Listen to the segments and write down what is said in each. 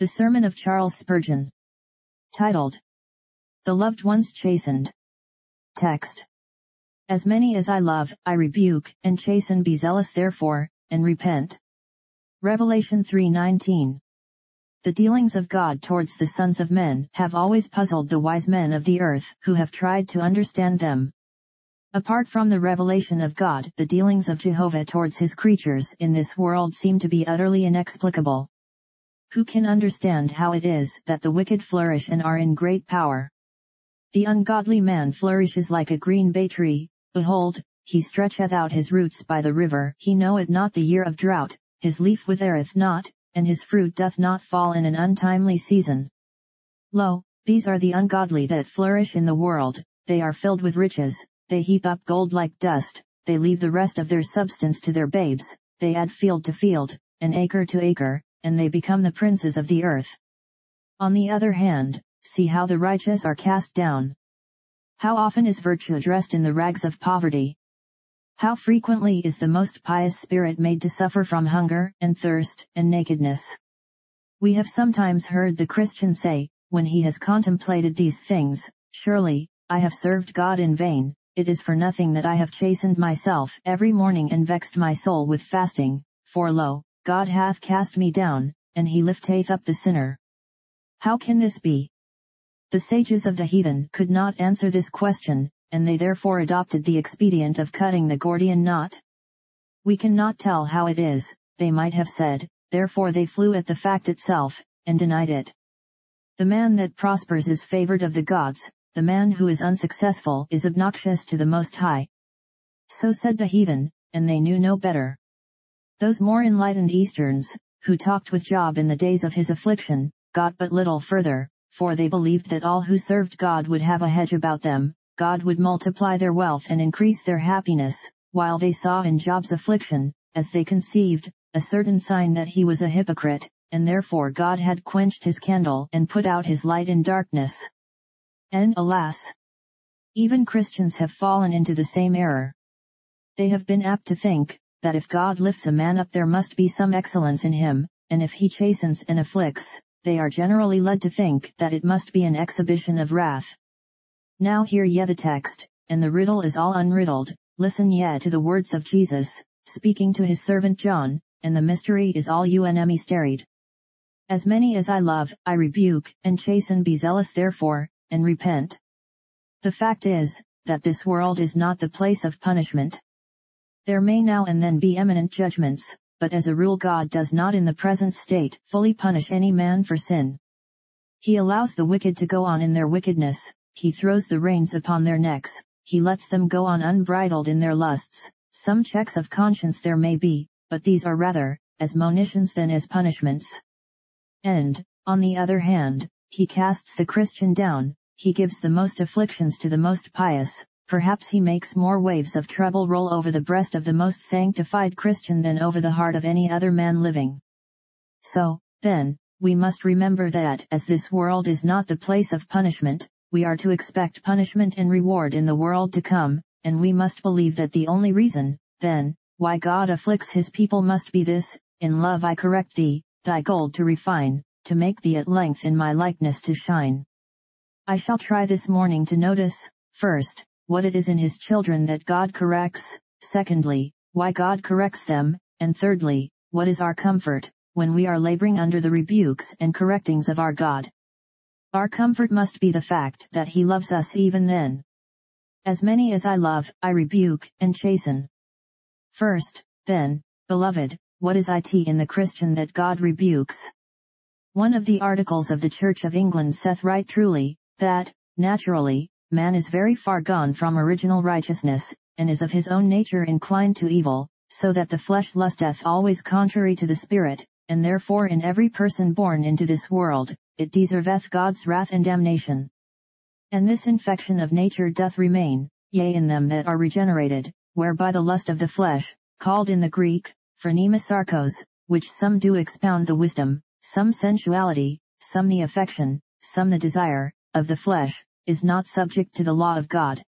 The Sermon of Charles Spurgeon. Titled, The Loved Ones Chastened. Text. As many as I love, I rebuke, and chasten be zealous therefore, and repent. Revelation 3:19. The dealings of God towards the sons of men have always puzzled the wise men of the earth who have tried to understand them. Apart from the revelation of God, the dealings of Jehovah towards his creatures in this world seem to be utterly inexplicable. Who can understand how it is that the wicked flourish and are in great power? The ungodly man flourishes like a green bay tree, behold, he stretcheth out his roots by the river, he knoweth not the year of drought, his leaf withereth not, and his fruit doth not fall in an untimely season. Lo, these are the ungodly that flourish in the world, they are filled with riches, they heap up gold like dust, they leave the rest of their substance to their babes, they add field to field, and acre to acre, and they become the princes of the earth. On the other hand, see how the righteous are cast down. How often is virtue dressed in the rags of poverty? How frequently is the most pious spirit made to suffer from hunger, and thirst, and nakedness? We have sometimes heard the Christian say, when he has contemplated these things, Surely, I have served God in vain, it is for nothing that I have chastened myself every morning and vexed my soul with fasting, for lo, God hath cast me down, and he lifteth up the sinner. How can this be? The sages of the heathen could not answer this question, and they therefore adopted the expedient of cutting the Gordian knot. We cannot tell how it is, they might have said, therefore they flew at the fact itself, and denied it. The man that prospers is favored of the gods, the man who is unsuccessful is obnoxious to the Most High. So said the heathen, and they knew no better. Those more enlightened Easterns, who talked with Job in the days of his affliction, got but little further, for they believed that all who served God would have a hedge about them, God would multiply their wealth and increase their happiness, while they saw in Job's affliction, as they conceived, a certain sign that he was a hypocrite, and therefore God had quenched his candle and put out his light in darkness. And alas! Even Christians have fallen into the same error. They have been apt to think, that if God lifts a man up there must be some excellence in him, and if he chastens and afflicts, they are generally led to think that it must be an exhibition of wrath. Now hear ye the text, and the riddle is all unriddled, listen ye to the words of Jesus, speaking to his servant John, and the mystery is all steried. As many as I love, I rebuke, and chasten be zealous therefore, and repent. The fact is, that this world is not the place of punishment, there may now and then be eminent judgments, but as a rule God does not in the present state fully punish any man for sin. He allows the wicked to go on in their wickedness, he throws the reins upon their necks, he lets them go on unbridled in their lusts, some checks of conscience there may be, but these are rather, as monitions than as punishments. And, on the other hand, he casts the Christian down, he gives the most afflictions to the most pious, perhaps he makes more waves of trouble roll over the breast of the most sanctified Christian than over the heart of any other man living. So, then, we must remember that as this world is not the place of punishment, we are to expect punishment and reward in the world to come, and we must believe that the only reason, then, why God afflicts his people must be this, in love I correct thee, thy gold to refine, to make thee at length in my likeness to shine. I shall try this morning to notice, first, what it is in his children that God corrects, secondly, why God corrects them, and thirdly, what is our comfort, when we are laboring under the rebukes and correctings of our God. Our comfort must be the fact that he loves us even then. As many as I love, I rebuke, and chasten. First, then, beloved, what is it in the Christian that God rebukes? One of the articles of the Church of England saith right truly, that, naturally, man is very far gone from original righteousness, and is of his own nature inclined to evil, so that the flesh lusteth always contrary to the spirit, and therefore in every person born into this world, it deserveth God's wrath and damnation. And this infection of nature doth remain, yea in them that are regenerated, whereby the lust of the flesh, called in the Greek, phronema which some do expound the wisdom, some sensuality, some the affection, some the desire, of the flesh, is not subject to the law of God.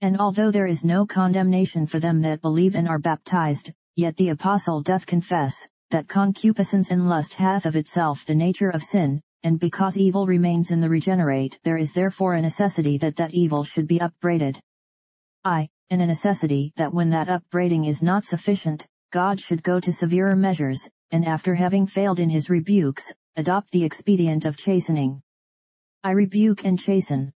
And although there is no condemnation for them that believe and are baptized, yet the apostle doth confess, that concupiscence and lust hath of itself the nature of sin, and because evil remains in the regenerate there is therefore a necessity that that evil should be upbraided. Ay, and a necessity that when that upbraiding is not sufficient, God should go to severer measures, and after having failed in his rebukes, adopt the expedient of chastening. I rebuke and chasten.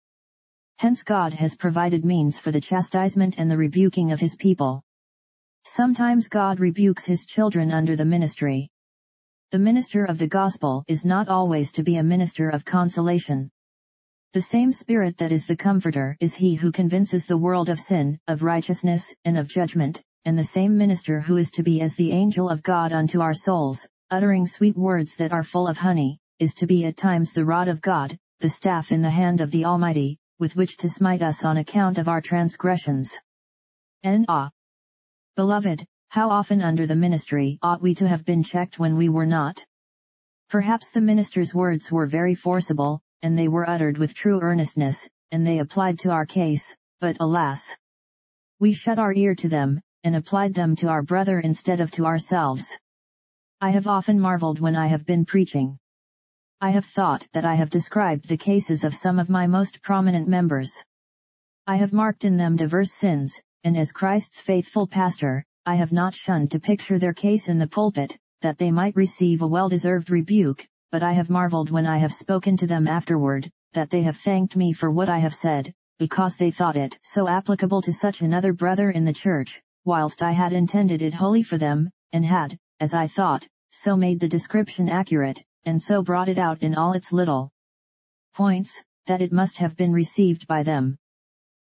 Hence God has provided means for the chastisement and the rebuking of his people. Sometimes God rebukes his children under the ministry. The minister of the gospel is not always to be a minister of consolation. The same Spirit that is the Comforter is he who convinces the world of sin, of righteousness, and of judgment, and the same minister who is to be as the angel of God unto our souls, uttering sweet words that are full of honey, is to be at times the rod of God, the staff in the hand of the Almighty, with which to smite us on account of our transgressions. N. Ah. Beloved, how often under the ministry ought we to have been checked when we were not? Perhaps the minister's words were very forcible, and they were uttered with true earnestness, and they applied to our case, but alas! We shut our ear to them, and applied them to our brother instead of to ourselves. I have often marveled when I have been preaching. I have thought that I have described the cases of some of my most prominent members. I have marked in them diverse sins, and as Christ's faithful pastor, I have not shunned to picture their case in the pulpit, that they might receive a well-deserved rebuke, but I have marveled when I have spoken to them afterward, that they have thanked me for what I have said, because they thought it so applicable to such another brother in the church, whilst I had intended it wholly for them, and had, as I thought, so made the description accurate, and so brought it out in all its little points, that it must have been received by them.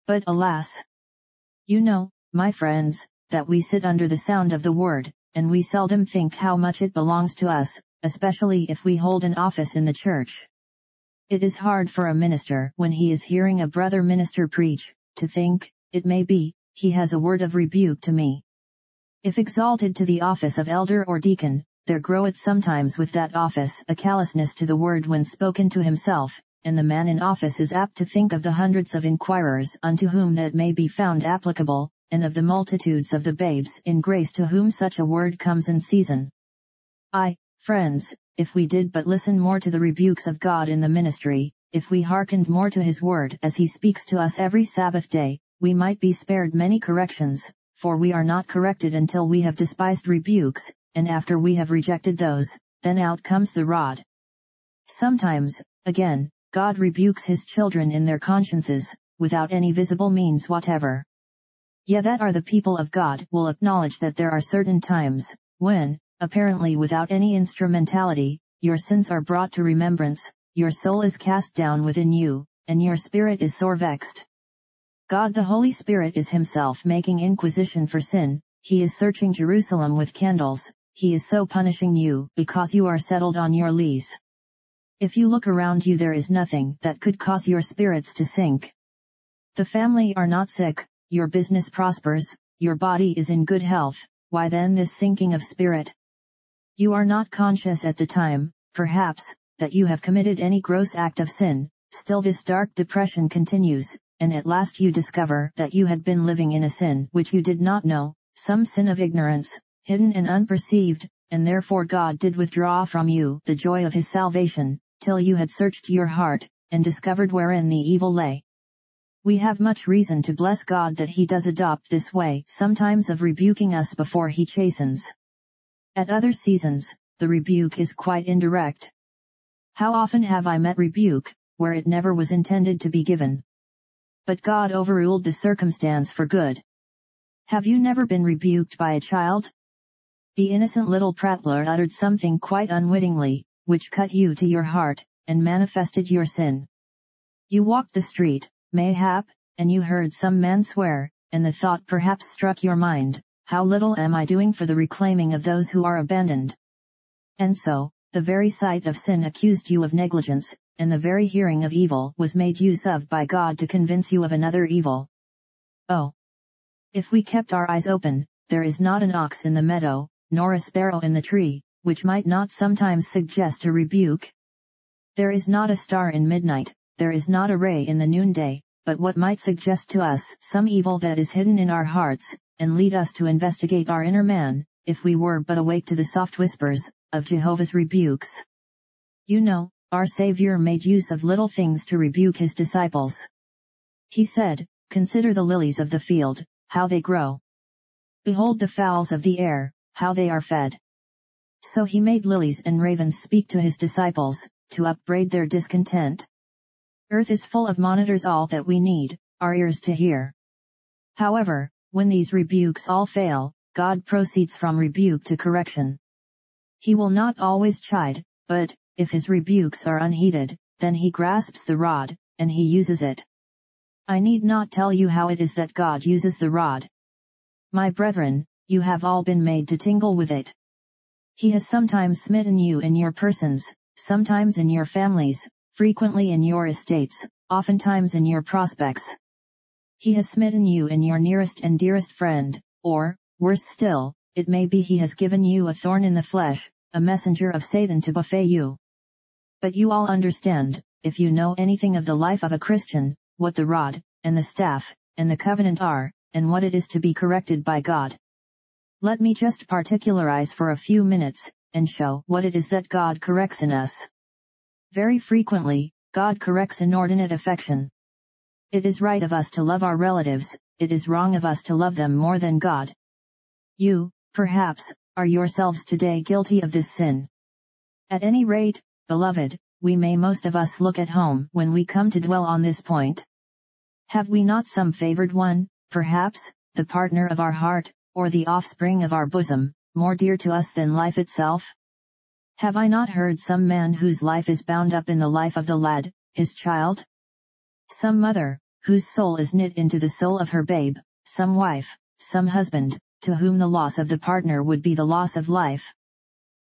But alas! You know, my friends, that we sit under the sound of the word, and we seldom think how much it belongs to us, especially if we hold an office in the church. It is hard for a minister when he is hearing a brother minister preach, to think, it may be, he has a word of rebuke to me. If exalted to the office of elder or deacon, there groweth sometimes with that office a callousness to the word when spoken to himself, and the man in office is apt to think of the hundreds of inquirers unto whom that may be found applicable, and of the multitudes of the babes in grace to whom such a word comes in season. Ay, friends, if we did but listen more to the rebukes of God in the ministry, if we hearkened more to his word as he speaks to us every Sabbath day, we might be spared many corrections, for we are not corrected until we have despised rebukes, and after we have rejected those, then out comes the rod. Sometimes, again, God rebukes his children in their consciences, without any visible means whatever. Ye that are the people of God will acknowledge that there are certain times, when, apparently without any instrumentality, your sins are brought to remembrance, your soul is cast down within you, and your spirit is sore vexed. God the Holy Spirit is himself making inquisition for sin, he is searching Jerusalem with candles, he is so punishing you because you are settled on your lees. If you look around you there is nothing that could cause your spirits to sink. The family are not sick, your business prospers, your body is in good health, why then this sinking of spirit? You are not conscious at the time, perhaps, that you have committed any gross act of sin, still this dark depression continues, and at last you discover that you had been living in a sin which you did not know, some sin of ignorance, hidden and unperceived, and therefore God did withdraw from you the joy of his salvation, till you had searched your heart, and discovered wherein the evil lay. We have much reason to bless God that he does adopt this way sometimes of rebuking us before he chastens. At other seasons, the rebuke is quite indirect. How often have I met rebuke, where it never was intended to be given. But God overruled the circumstance for good. Have you never been rebuked by a child? The innocent little prattler uttered something quite unwittingly, which cut you to your heart, and manifested your sin. You walked the street, mayhap, and you heard some man swear, and the thought perhaps struck your mind, how little am I doing for the reclaiming of those who are abandoned. And so, the very sight of sin accused you of negligence, and the very hearing of evil was made use of by God to convince you of another evil. Oh! If we kept our eyes open, there is not an ox in the meadow, nor a sparrow in the tree, which might not sometimes suggest a rebuke. There is not a star in midnight, there is not a ray in the noonday, but what might suggest to us some evil that is hidden in our hearts, and lead us to investigate our inner man, if we were but awake to the soft whispers, of Jehovah's rebukes. You know, our Savior made use of little things to rebuke his disciples. He said, Consider the lilies of the field, how they grow. Behold the fowls of the air, how they are fed. So he made lilies and ravens speak to his disciples, to upbraid their discontent. Earth is full of monitors all that we need, our ears to hear. However, when these rebukes all fail, God proceeds from rebuke to correction. He will not always chide, but, if his rebukes are unheeded, then he grasps the rod, and he uses it. I need not tell you how it is that God uses the rod. My brethren, you have all been made to tingle with it. He has sometimes smitten you in your persons, sometimes in your families, frequently in your estates, oftentimes in your prospects. He has smitten you in your nearest and dearest friend, or, worse still, it may be he has given you a thorn in the flesh, a messenger of Satan to buffet you. But you all understand, if you know anything of the life of a Christian, what the rod, and the staff, and the covenant are, and what it is to be corrected by God. Let me just particularize for a few minutes, and show what it is that God corrects in us. Very frequently, God corrects inordinate affection. It is right of us to love our relatives, it is wrong of us to love them more than God. You, perhaps, are yourselves today guilty of this sin. At any rate, beloved, we may most of us look at home when we come to dwell on this point. Have we not some favored one, perhaps, the partner of our heart, or the offspring of our bosom, more dear to us than life itself? Have I not heard some man whose life is bound up in the life of the lad, his child? Some mother, whose soul is knit into the soul of her babe, some wife, some husband, to whom the loss of the partner would be the loss of life.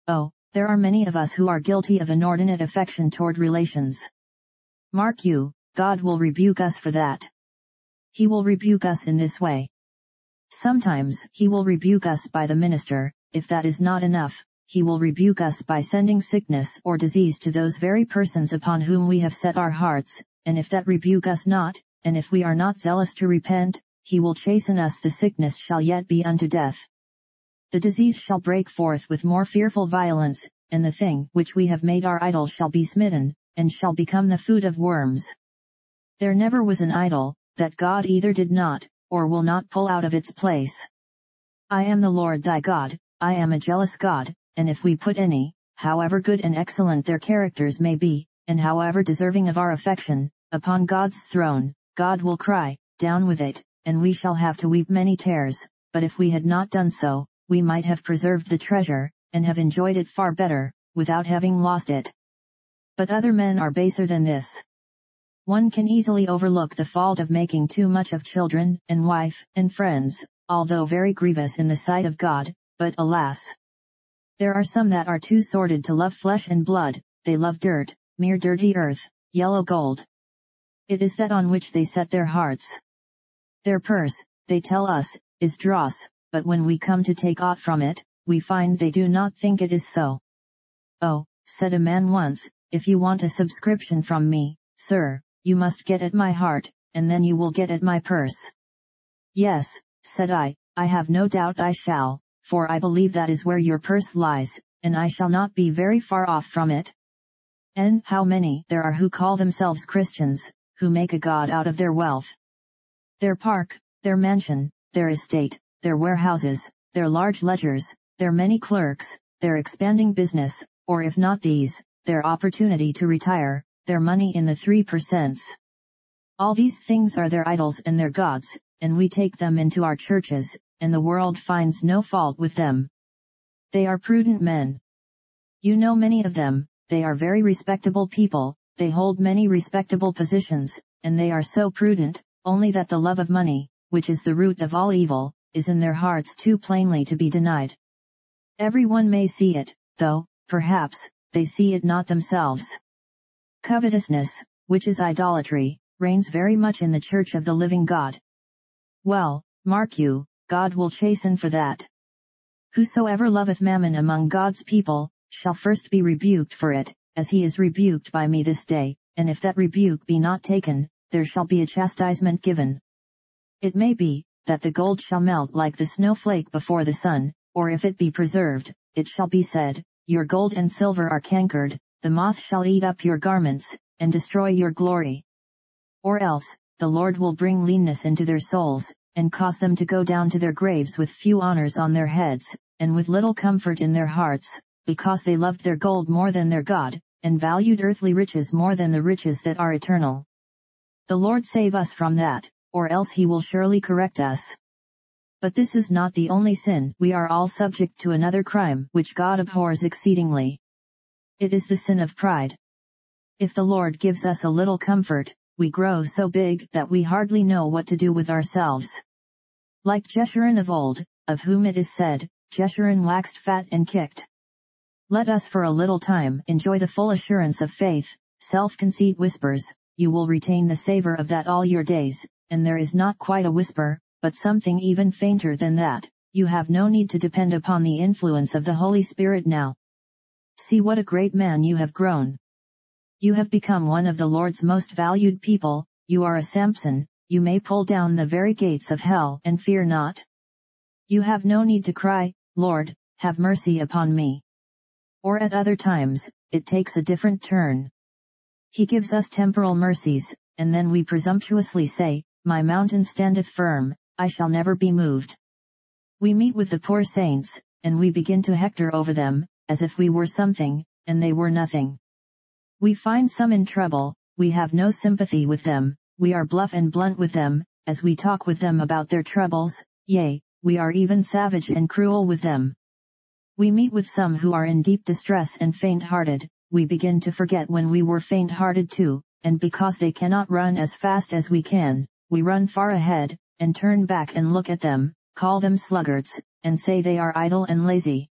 Oh, there are many of us who are guilty of inordinate affection toward relations. Mark you, God will rebuke us for that. He will rebuke us in this way. Sometimes he will rebuke us by the minister, if that is not enough, he will rebuke us by sending sickness or disease to those very persons upon whom we have set our hearts, and if that rebuke us not, and if we are not zealous to repent, he will chasten us. The sickness shall yet be unto death. The disease shall break forth with more fearful violence, and the thing which we have made our idol shall be smitten, and shall become the food of worms. There never was an idol, that God either did not, or will not pull out of its place. I am the Lord thy God, I am a jealous God, and if we put any, however good and excellent their characters may be, and however deserving of our affection, upon God's throne, God will cry, down with it, and we shall have to weep many tears, but if we had not done so, we might have preserved the treasure, and have enjoyed it far better, without having lost it. But other men are baser than this. One can easily overlook the fault of making too much of children, and wife, and friends, although very grievous in the sight of God, but alas! There are some that are too sordid to love flesh and blood, they love dirt, mere dirty earth, yellow gold. It is that on which they set their hearts. Their purse, they tell us, is dross, but when we come to take aught from it, we find they do not think it is so. Oh, said a man once, if you want a subscription from me, sir, you must get at my heart, and then you will get at my purse. Yes, said I, I have no doubt I shall, for I believe that is where your purse lies, and I shall not be very far off from it. And how many there are who call themselves Christians, who make a god out of their wealth. Their park, their mansion, their estate, their warehouses, their large ledgers, their many clerks, their expanding business, or if not these, their opportunity to retire, their money in the three percents. All these things are their idols and their gods, and we take them into our churches, and the world finds no fault with them. They are prudent men. You know many of them, they are very respectable people, they hold many respectable positions, and they are so prudent, only that the love of money, which is the root of all evil, is in their hearts too plainly to be denied. Everyone may see it, though, perhaps, they see it not themselves. Covetousness, which is idolatry, reigns very much in the church of the living God. Well, mark you, God will chasten for that. Whosoever loveth mammon among God's people, shall first be rebuked for it, as he is rebuked by me this day, and if that rebuke be not taken, there shall be a chastisement given. It may be, that the gold shall melt like the snowflake before the sun, or if it be preserved, it shall be said, Your gold and silver are cankered, the moth shall eat up your garments, and destroy your glory. Or else, the Lord will bring leanness into their souls, and cause them to go down to their graves with few honors on their heads, and with little comfort in their hearts, because they loved their gold more than their God, and valued earthly riches more than the riches that are eternal. The Lord save us from that, or else he will surely correct us. But this is not the only sin, we are all subject to another crime which God abhors exceedingly. It is the sin of pride. If the Lord gives us a little comfort, we grow so big that we hardly know what to do with ourselves. Like Jeshurun of old, of whom it is said, Jeshurun waxed fat and kicked. Let us for a little time enjoy the full assurance of faith, self-conceit whispers, you will retain the savor of that all your days, and there is not quite a whisper, but something even fainter than that, you have no need to depend upon the influence of the Holy Spirit now. See what a great man you have grown. You have become one of the Lord's most valued people, you are a Samson, you may pull down the very gates of hell and fear not. You have no need to cry, Lord, have mercy upon me. Or at other times, it takes a different turn. He gives us temporal mercies, and then we presumptuously say, My mountain standeth firm, I shall never be moved. We meet with the poor saints, and we begin to hector over them, as if we were something, and they were nothing. We find some in trouble, we have no sympathy with them, we are bluff and blunt with them, as we talk with them about their troubles, yea, we are even savage and cruel with them. We meet with some who are in deep distress and faint-hearted, we begin to forget when we were faint-hearted too, and because they cannot run as fast as we can, we run far ahead, and turn back and look at them, call them sluggards, and say they are idle and lazy.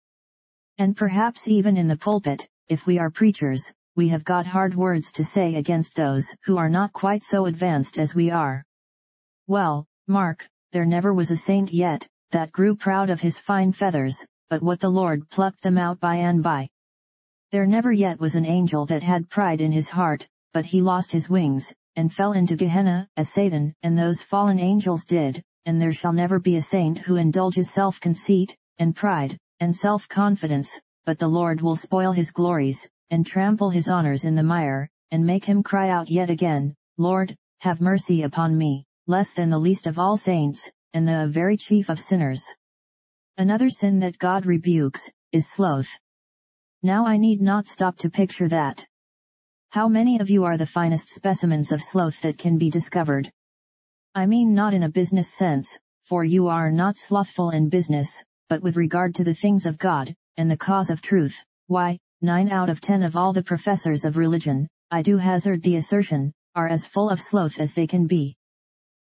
And perhaps even in the pulpit, if we are preachers, we have got hard words to say against those who are not quite so advanced as we are. Well, Mark, there never was a saint yet, that grew proud of his fine feathers, but what the Lord plucked them out by and by. There never yet was an angel that had pride in his heart, but he lost his wings, and fell into Gehenna, as Satan and those fallen angels did, and there shall never be a saint who indulges self-conceit, and pride, and self-confidence, but the Lord will spoil his glories, and trample his honors in the mire, and make him cry out yet again, Lord, have mercy upon me, less than the least of all saints, and the very chief of sinners. Another sin that God rebukes, is sloth. Now I need not stop to picture that. How many of you are the finest specimens of sloth that can be discovered? I mean not in a business sense, for you are not slothful in business, but with regard to the things of God, and the cause of truth, why, nine out of ten of all the professors of religion, I do hazard the assertion, are as full of sloth as they can be.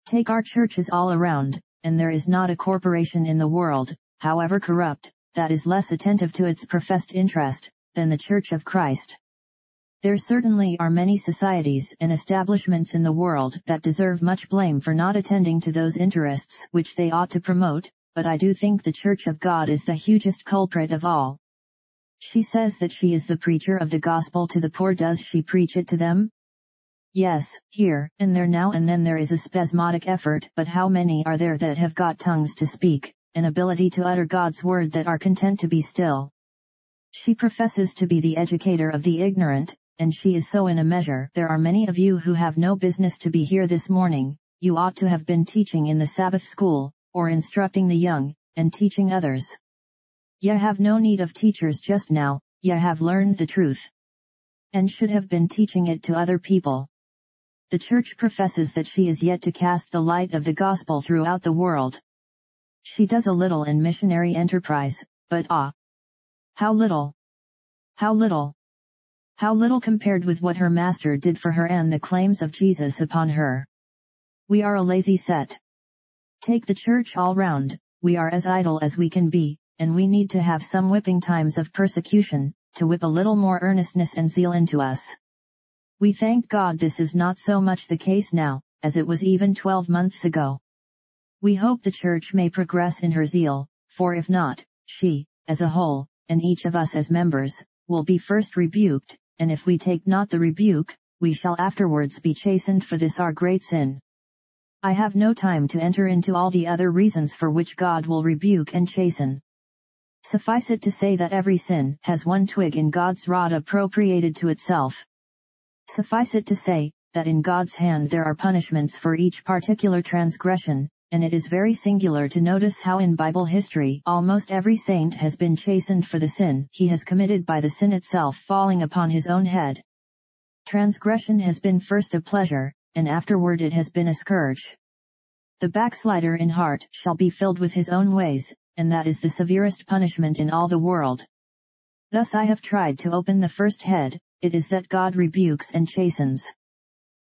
Take our churches all around, and there is not a corporation in the world, however corrupt, that is less attentive to its professed interest, than the Church of Christ. There certainly are many societies and establishments in the world that deserve much blame for not attending to those interests which they ought to promote, but I do think the Church of God is the hugest culprit of all. She says that she is the preacher of the gospel to the poor does she preach it to them? Yes, here and there now and then there is a spasmodic effort, but how many are there that have got tongues to speak, an ability to utter God's word that are content to be still? She professes to be the educator of the ignorant, and she is so in a measure. There are many of you who have no business to be here this morning, you ought to have been teaching in the Sabbath school, or instructing the young, and teaching others. Ye have no need of teachers just now, ye have learned the truth. And should have been teaching it to other people. The Church professes that she is yet to cast the light of the gospel throughout the world. She does a little in missionary enterprise, but ah! How little! How little! How little compared with what her master did for her and the claims of Jesus upon her. We are a lazy set. Take the church all round, we are as idle as we can be, and we need to have some whipping times of persecution, to whip a little more earnestness and zeal into us. We thank God this is not so much the case now, as it was even 12 months ago. We hope the Church may progress in her zeal, for if not, she, as a whole, and each of us as members, will be first rebuked, and if we take not the rebuke, we shall afterwards be chastened for this our great sin. I have no time to enter into all the other reasons for which God will rebuke and chasten. Suffice it to say that every sin has one twig in God's rod appropriated to itself. Suffice it to say, that in God's hand there are punishments for each particular transgression, and it is very singular to notice how in Bible history almost every saint has been chastened for the sin he has committed by the sin itself falling upon his own head. Transgression has been first a pleasure, and afterward it has been a scourge. The backslider in heart shall be filled with his own ways, and that is the severest punishment in all the world. Thus I have tried to open the first head, it is that God rebukes and chastens.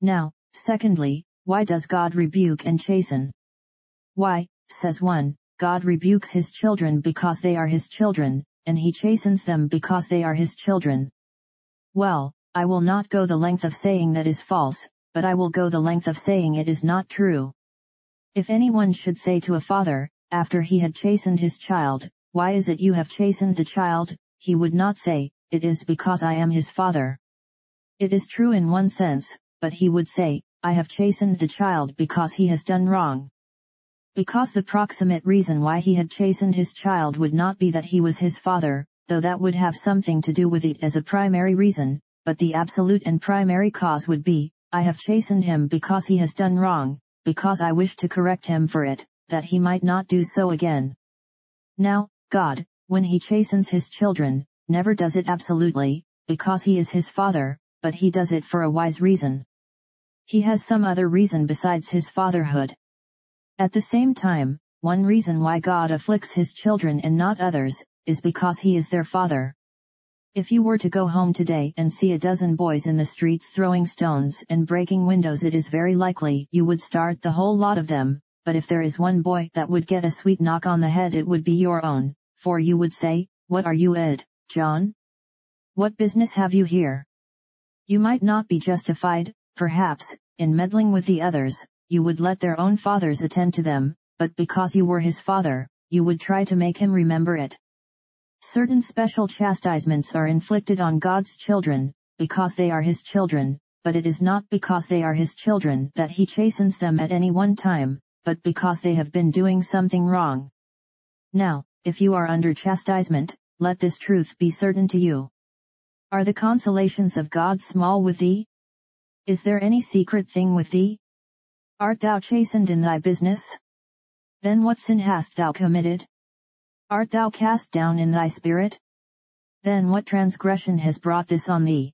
Now, secondly, why does God rebuke and chasten? Why, says one, God rebukes his children because they are his children, and he chastens them because they are his children. Well, I will not go the length of saying that is false, but I will go the length of saying it is not true. If anyone should say to a father, after he had chastened his child, Why is it you have chastened the child? he would not say, It is because I am his father. It is true in one sense, but he would say, I have chastened the child because he has done wrong because the proximate reason why he had chastened his child would not be that he was his father, though that would have something to do with it as a primary reason, but the absolute and primary cause would be, I have chastened him because he has done wrong, because I wish to correct him for it, that he might not do so again. Now, God, when he chastens his children, never does it absolutely, because he is his father, but he does it for a wise reason. He has some other reason besides his fatherhood, at the same time, one reason why God afflicts his children and not others, is because he is their father. If you were to go home today and see a dozen boys in the streets throwing stones and breaking windows it is very likely you would start the whole lot of them, but if there is one boy that would get a sweet knock on the head it would be your own, for you would say, What are you Ed, John? What business have you here? You might not be justified, perhaps, in meddling with the others, you would let their own fathers attend to them, but because you were his father, you would try to make him remember it. Certain special chastisements are inflicted on God's children, because they are his children, but it is not because they are his children that he chastens them at any one time, but because they have been doing something wrong. Now, if you are under chastisement, let this truth be certain to you. Are the consolations of God small with thee? Is there any secret thing with thee? Art thou chastened in thy business? Then what sin hast thou committed? Art thou cast down in thy spirit? Then what transgression has brought this on thee?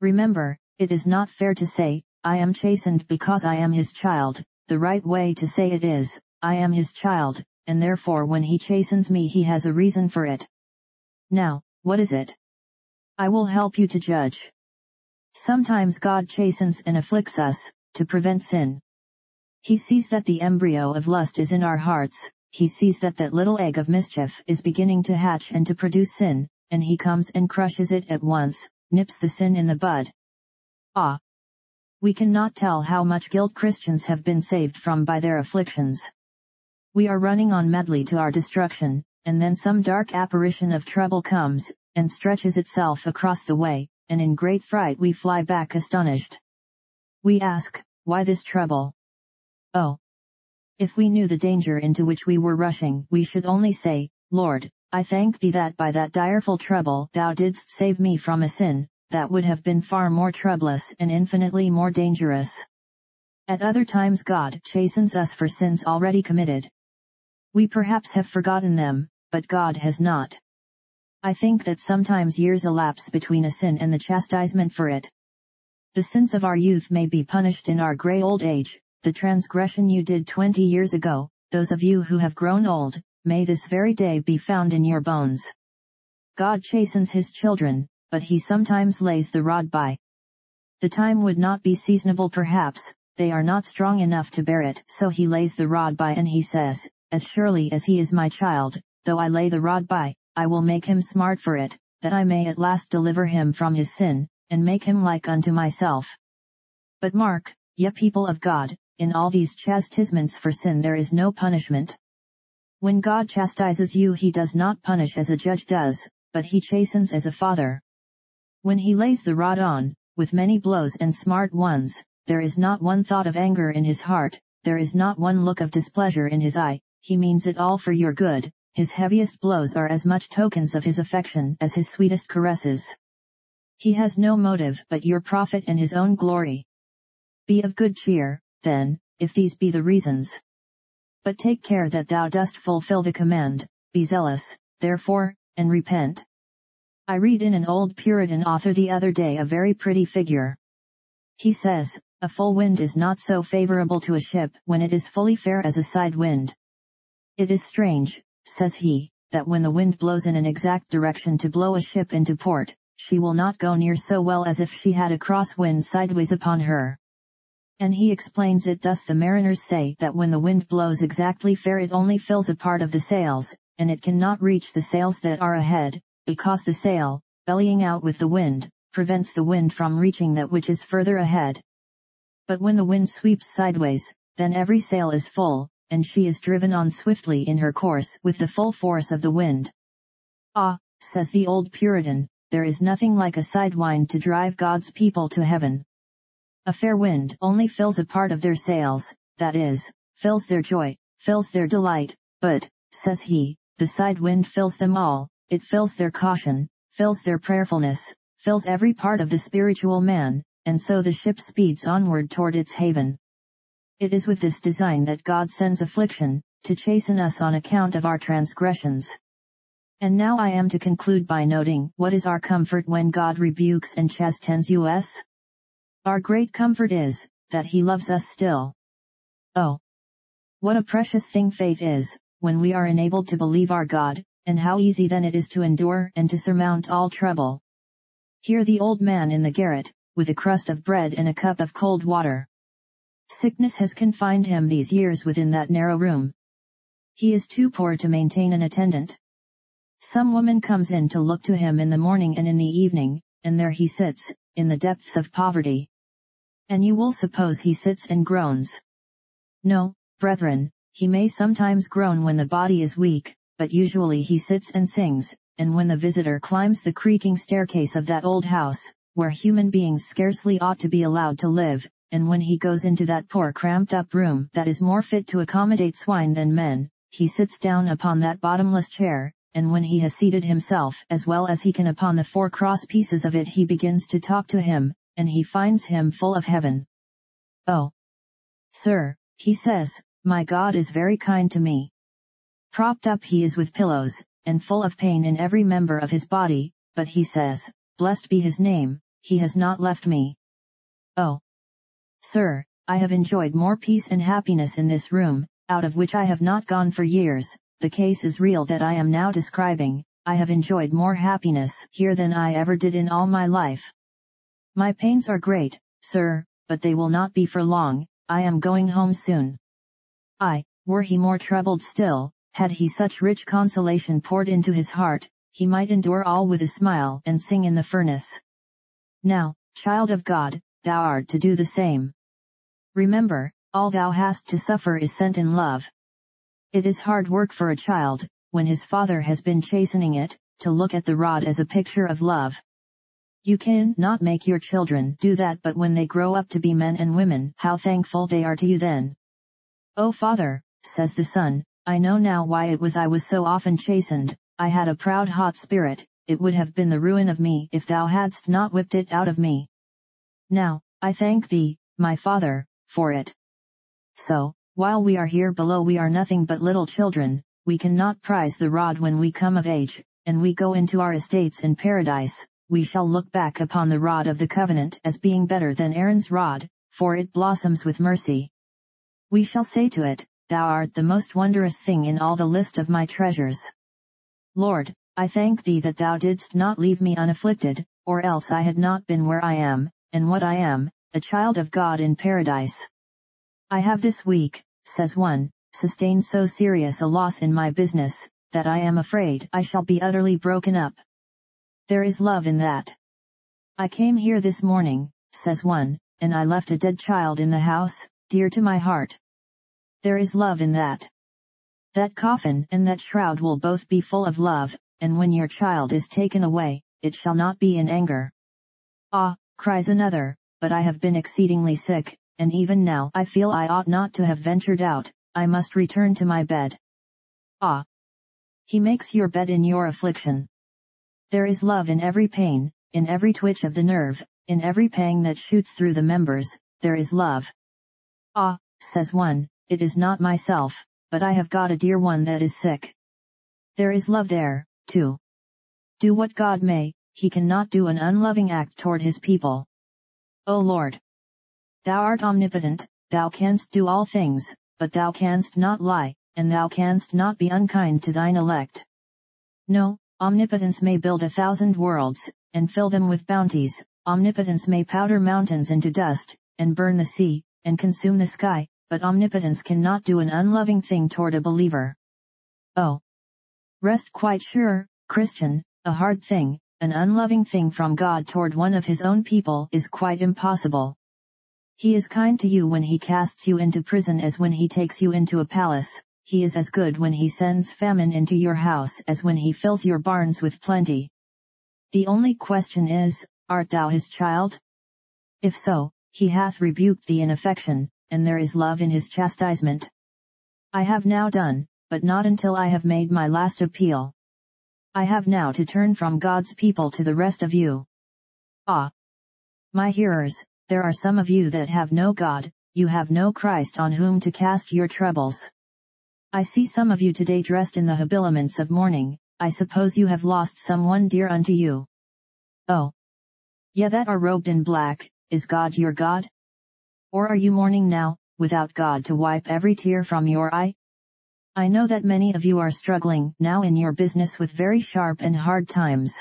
Remember, it is not fair to say, I am chastened because I am his child, the right way to say it is, I am his child, and therefore when he chastens me he has a reason for it. Now, what is it? I will help you to judge. Sometimes God chastens and afflicts us, to prevent sin. He sees that the embryo of lust is in our hearts, he sees that that little egg of mischief is beginning to hatch and to produce sin, and he comes and crushes it at once, nips the sin in the bud. Ah! We cannot tell how much guilt Christians have been saved from by their afflictions. We are running on madly to our destruction, and then some dark apparition of trouble comes, and stretches itself across the way, and in great fright we fly back astonished. We ask, why this trouble? Oh! If we knew the danger into which we were rushing, we should only say, Lord, I thank thee that by that direful trouble thou didst save me from a sin, that would have been far more troublous and infinitely more dangerous. At other times God chastens us for sins already committed. We perhaps have forgotten them, but God has not. I think that sometimes years elapse between a sin and the chastisement for it. The sins of our youth may be punished in our grey old age, the transgression you did twenty years ago, those of you who have grown old, may this very day be found in your bones. God chastens his children, but he sometimes lays the rod by. The time would not be seasonable perhaps, they are not strong enough to bear it, so he lays the rod by and he says, As surely as he is my child, though I lay the rod by, I will make him smart for it, that I may at last deliver him from his sin, and make him like unto myself. But mark, ye people of God, in all these chastisements for sin there is no punishment. When God chastises you he does not punish as a judge does, but he chastens as a father. When he lays the rod on, with many blows and smart ones, there is not one thought of anger in his heart, there is not one look of displeasure in his eye, he means it all for your good, his heaviest blows are as much tokens of his affection as his sweetest caresses. He has no motive but your profit and his own glory. Be of good cheer, then, if these be the reasons. But take care that thou dost fulfill the command, be zealous, therefore, and repent. I read in an old Puritan author the other day a very pretty figure. He says, a full wind is not so favorable to a ship when it is fully fair as a side wind. It is strange, says he, that when the wind blows in an exact direction to blow a ship into port, she will not go near so well as if she had a cross wind sideways upon her. And he explains it thus the mariners say that when the wind blows exactly fair it only fills a part of the sails, and it cannot reach the sails that are ahead, because the sail, bellying out with the wind, prevents the wind from reaching that which is further ahead. But when the wind sweeps sideways, then every sail is full, and she is driven on swiftly in her course with the full force of the wind. Ah, says the old Puritan, there is nothing like a side wind to drive God's people to heaven. A fair wind only fills a part of their sails, that is, fills their joy, fills their delight, but, says he, the side wind fills them all, it fills their caution, fills their prayerfulness, fills every part of the spiritual man, and so the ship speeds onward toward its haven. It is with this design that God sends affliction, to chasten us on account of our transgressions. And now I am to conclude by noting what is our comfort when God rebukes and chastens us? Our great comfort is, that He loves us still. Oh! What a precious thing faith is, when we are enabled to believe our God, and how easy then it is to endure and to surmount all trouble. Hear the old man in the garret, with a crust of bread and a cup of cold water. Sickness has confined him these years within that narrow room. He is too poor to maintain an attendant. Some woman comes in to look to him in the morning and in the evening, and there he sits, in the depths of poverty. And you will suppose he sits and groans. No, brethren, he may sometimes groan when the body is weak, but usually he sits and sings, and when the visitor climbs the creaking staircase of that old house, where human beings scarcely ought to be allowed to live, and when he goes into that poor cramped up room that is more fit to accommodate swine than men, he sits down upon that bottomless chair, and when he has seated himself as well as he can upon the four cross pieces of it he begins to talk to him, and he finds him full of heaven. Oh! Sir, he says, my God is very kind to me. Propped up he is with pillows, and full of pain in every member of his body, but he says, Blessed be his name, he has not left me. Oh! Sir, I have enjoyed more peace and happiness in this room, out of which I have not gone for years, the case is real that I am now describing, I have enjoyed more happiness here than I ever did in all my life. My pains are great, sir, but they will not be for long, I am going home soon. Ay, were he more troubled still, had he such rich consolation poured into his heart, he might endure all with a smile and sing in the furnace. Now, child of God, thou art to do the same. Remember, all thou hast to suffer is sent in love. It is hard work for a child, when his father has been chastening it, to look at the rod as a picture of love. You can not make your children do that but when they grow up to be men and women, how thankful they are to you then. Oh father, says the son, I know now why it was I was so often chastened, I had a proud hot spirit, it would have been the ruin of me if thou hadst not whipped it out of me. Now, I thank thee, my father, for it. So, while we are here below we are nothing but little children, we cannot prize the rod when we come of age, and we go into our estates in paradise, we shall look back upon the rod of the covenant as being better than Aaron's rod, for it blossoms with mercy, we shall say to it, Thou art the most wondrous thing in all the list of my treasures. Lord, I thank thee that thou didst not leave me unafflicted, or else I had not been where I am, and what I am, a child of God in paradise. I have this week, says one, sustained so serious a loss in my business, that I am afraid I shall be utterly broken up. There is love in that. I came here this morning, says one, and I left a dead child in the house, dear to my heart. There is love in that. That coffin and that shroud will both be full of love, and when your child is taken away, it shall not be in anger. Ah, cries another, but I have been exceedingly sick, and even now I feel I ought not to have ventured out, I must return to my bed. Ah! He makes your bed in your affliction. There is love in every pain, in every twitch of the nerve, in every pang that shoots through the members, there is love. Ah, says one, it is not myself, but I have got a dear one that is sick. There is love there, too. Do what God may, he cannot do an unloving act toward his people. O Lord! Thou art omnipotent, thou canst do all things, but thou canst not lie, and thou canst not be unkind to thine elect. No, omnipotence may build a thousand worlds, and fill them with bounties, omnipotence may powder mountains into dust, and burn the sea, and consume the sky, but omnipotence cannot do an unloving thing toward a believer. Oh! Rest quite sure, Christian, a hard thing, an unloving thing from God toward one of his own people is quite impossible. He is kind to you when he casts you into prison as when he takes you into a palace, he is as good when he sends famine into your house as when he fills your barns with plenty. The only question is, art thou his child? If so, he hath rebuked thee in affection, and there is love in his chastisement. I have now done, but not until I have made my last appeal. I have now to turn from God's people to the rest of you. Ah! My hearers, there are some of you that have no God, you have no Christ on whom to cast your troubles. I see some of you today dressed in the habiliments of mourning, I suppose you have lost someone dear unto you. Oh! Yeah that are robed in black, is God your God? Or are you mourning now, without God to wipe every tear from your eye? I know that many of you are struggling now in your business with very sharp and hard times.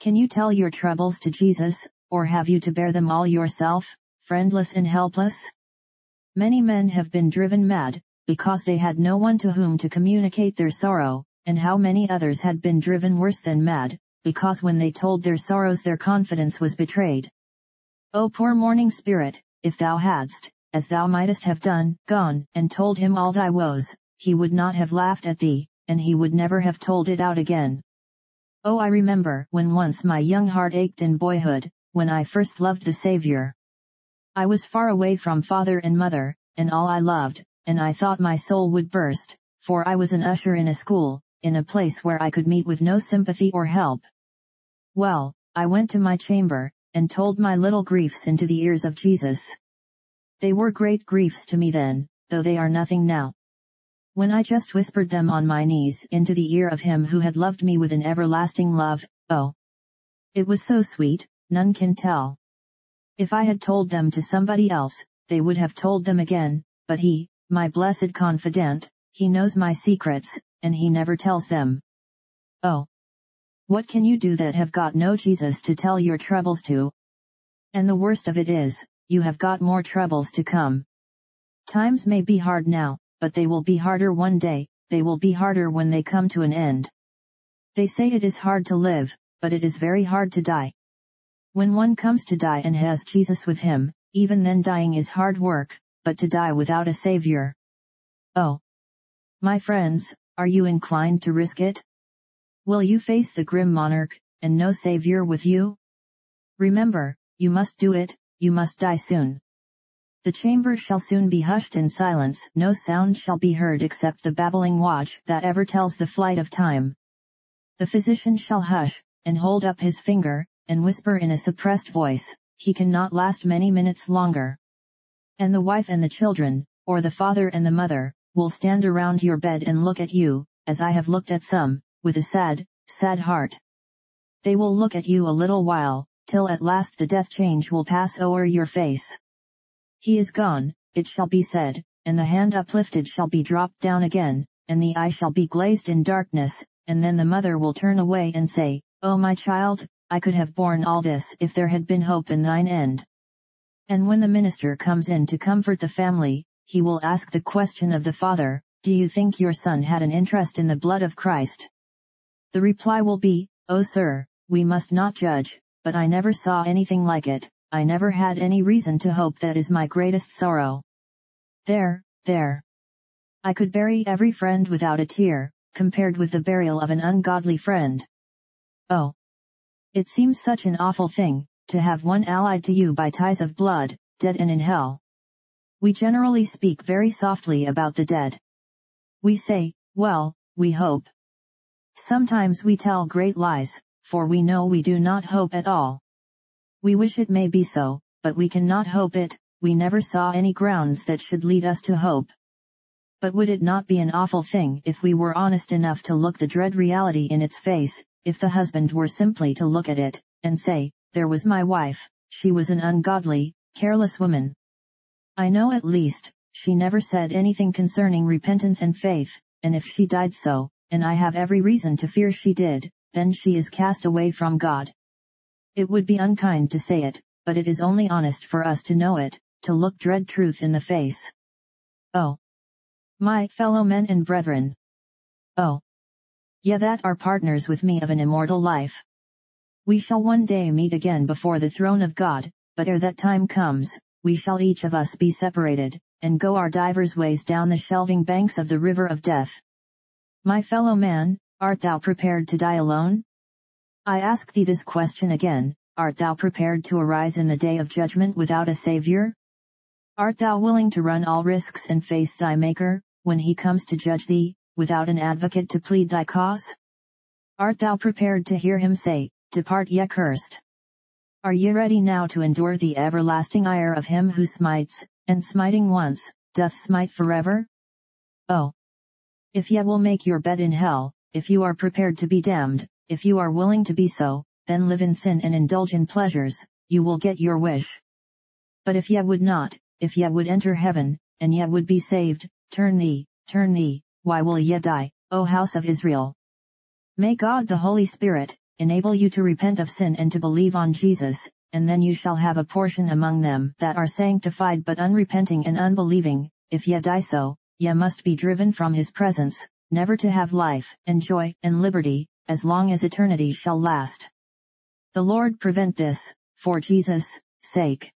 Can you tell your troubles to Jesus, or have you to bear them all yourself, friendless and helpless? Many men have been driven mad, because they had no one to whom to communicate their sorrow, and how many others had been driven worse than mad, because when they told their sorrows their confidence was betrayed. O poor mourning spirit, if thou hadst, as thou mightest have done, gone, and told him all thy woes, he would not have laughed at thee, and he would never have told it out again. Oh I remember when once my young heart ached in boyhood, when I first loved the Savior. I was far away from father and mother, and all I loved, and I thought my soul would burst, for I was an usher in a school, in a place where I could meet with no sympathy or help. Well, I went to my chamber, and told my little griefs into the ears of Jesus. They were great griefs to me then, though they are nothing now when I just whispered them on my knees into the ear of him who had loved me with an everlasting love, oh! It was so sweet, none can tell. If I had told them to somebody else, they would have told them again, but he, my blessed confidant, he knows my secrets, and he never tells them. Oh! What can you do that have got no Jesus to tell your troubles to? And the worst of it is, you have got more troubles to come. Times may be hard now, but they will be harder one day, they will be harder when they come to an end. They say it is hard to live, but it is very hard to die. When one comes to die and has Jesus with him, even then dying is hard work, but to die without a savior. Oh! My friends, are you inclined to risk it? Will you face the grim monarch, and no savior with you? Remember, you must do it, you must die soon. The chamber shall soon be hushed in silence, no sound shall be heard except the babbling watch that ever tells the flight of time. The physician shall hush, and hold up his finger, and whisper in a suppressed voice, he cannot last many minutes longer. And the wife and the children, or the father and the mother, will stand around your bed and look at you, as I have looked at some, with a sad, sad heart. They will look at you a little while, till at last the death change will pass o'er your face. He is gone, it shall be said, and the hand uplifted shall be dropped down again, and the eye shall be glazed in darkness, and then the mother will turn away and say, O my child, I could have borne all this if there had been hope in thine end. And when the minister comes in to comfort the family, he will ask the question of the father, Do you think your son had an interest in the blood of Christ? The reply will be, Oh sir, we must not judge, but I never saw anything like it. I never had any reason to hope that is my greatest sorrow. There, there. I could bury every friend without a tear, compared with the burial of an ungodly friend. Oh. It seems such an awful thing, to have one allied to you by ties of blood, dead and in hell. We generally speak very softly about the dead. We say, well, we hope. Sometimes we tell great lies, for we know we do not hope at all. We wish it may be so, but we cannot hope it, we never saw any grounds that should lead us to hope. But would it not be an awful thing if we were honest enough to look the dread reality in its face, if the husband were simply to look at it, and say, there was my wife, she was an ungodly, careless woman. I know at least, she never said anything concerning repentance and faith, and if she died so, and I have every reason to fear she did, then she is cast away from God. It would be unkind to say it, but it is only honest for us to know it, to look dread truth in the face. Oh! My fellow men and brethren! Oh! Ye that are partners with me of an immortal life. We shall one day meet again before the throne of God, but ere that time comes, we shall each of us be separated, and go our divers ways down the shelving banks of the river of death. My fellow man, art thou prepared to die alone? I ask thee this question again, art thou prepared to arise in the day of judgment without a Saviour? Art thou willing to run all risks and face thy Maker, when he comes to judge thee, without an advocate to plead thy cause? Art thou prepared to hear him say, Depart ye cursed? Are ye ready now to endure the everlasting ire of him who smites, and smiting once, doth smite forever? Oh! If ye will make your bed in hell, if you are prepared to be damned, if you are willing to be so, then live in sin and indulge in pleasures, you will get your wish. But if ye would not, if ye would enter heaven, and ye would be saved, turn thee, turn thee, why will ye die, O house of Israel? May God the Holy Spirit, enable you to repent of sin and to believe on Jesus, and then you shall have a portion among them that are sanctified but unrepenting and unbelieving, if ye die so, ye must be driven from his presence, never to have life, and joy, and liberty, as long as eternity shall last. The Lord prevent this, for Jesus' sake.